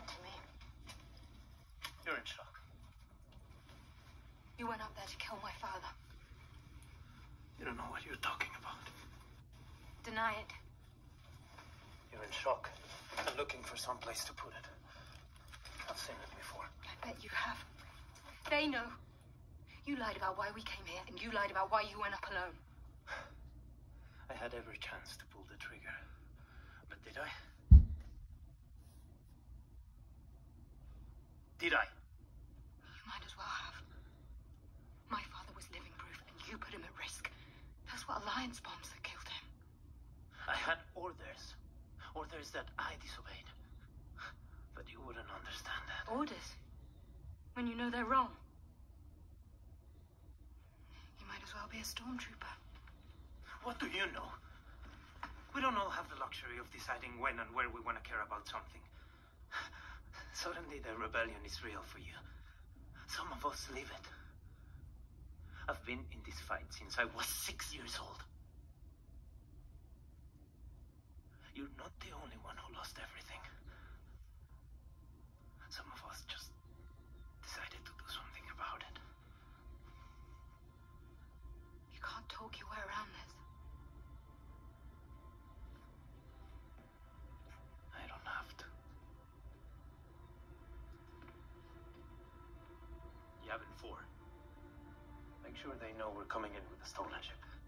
lied to me. You're in shock. You went up there to kill my father. You don't know what you're talking about. Deny it. You're in shock. I'm looking for some place to put it. I've seen it before. I bet you have. They know. You lied about why we came here, and you lied about why you went up alone. I had every chance to pull the trigger. But did I? Did I? You might as well have. My father was living proof, and you put him at risk. That's what Alliance bombs that killed him. I had orders. Orders that I disobeyed. But you wouldn't understand that. Orders? When you know they're wrong? You might as well be a stormtrooper. What do you know? We don't all have the luxury of deciding when and where we want to care about something. Suddenly the rebellion is real for you. Some of us live it. I've been in this fight since I was six years old. You're not the only one who lost everything. Yavin 4. Make sure they know we're coming in with a stolen ship.